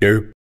Derp.